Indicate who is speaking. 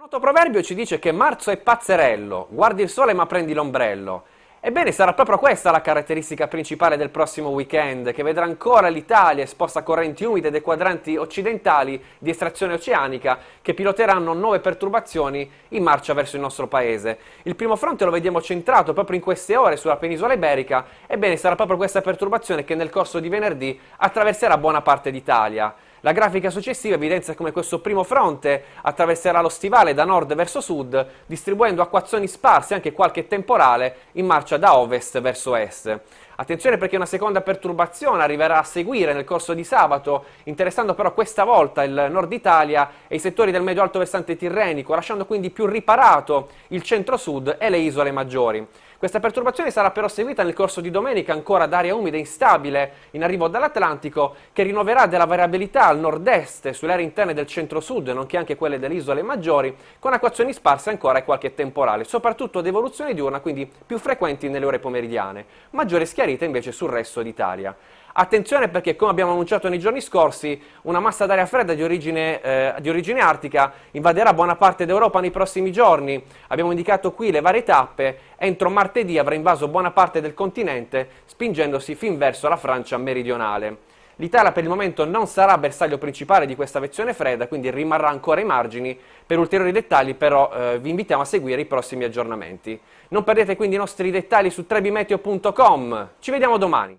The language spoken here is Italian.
Speaker 1: noto proverbio ci dice che marzo è pazzerello, guardi il sole ma prendi l'ombrello. Ebbene, sarà proprio questa la caratteristica principale del prossimo weekend, che vedrà ancora l'Italia esposta a correnti umide dei quadranti occidentali di estrazione oceanica, che piloteranno nuove perturbazioni in marcia verso il nostro paese. Il primo fronte lo vediamo centrato proprio in queste ore sulla penisola iberica, ebbene sarà proprio questa perturbazione che nel corso di venerdì attraverserà buona parte d'Italia. La grafica successiva evidenzia come questo primo fronte attraverserà lo stivale da nord verso sud, distribuendo acquazzoni sparse anche qualche temporale in marcia da ovest verso est. Attenzione perché una seconda perturbazione arriverà a seguire nel corso di sabato, interessando però questa volta il nord Italia e i settori del medio-alto versante tirrenico, lasciando quindi più riparato il centro-sud e le isole maggiori. Questa perturbazione sarà però seguita nel corso di domenica ancora da aria umida instabile in arrivo dall'Atlantico, che rinnoverà della variabilità al nord-est sulle aree interne del centro-sud, nonché anche quelle delle isole maggiori, con acquazioni sparse ancora e qualche temporale, soprattutto ad evoluzione diurna, quindi più frequenti nelle ore pomeridiane. Maggiore schiarimento chiarita invece sul resto d'Italia. Attenzione perché, come abbiamo annunciato nei giorni scorsi, una massa d'aria fredda di origine, eh, di origine, artica invaderà buona parte d'Europa nei prossimi giorni. Abbiamo indicato qui le varie tappe. Entro martedì avrà invaso buona parte del continente, spingendosi fin verso la Francia meridionale. L'Italia per il momento non sarà bersaglio principale di questa vezione fredda, quindi rimarrà ancora ai margini. Per ulteriori dettagli però eh, vi invitiamo a seguire i prossimi aggiornamenti. Non perdete quindi i nostri dettagli su trebimeteo.com. Ci vediamo domani.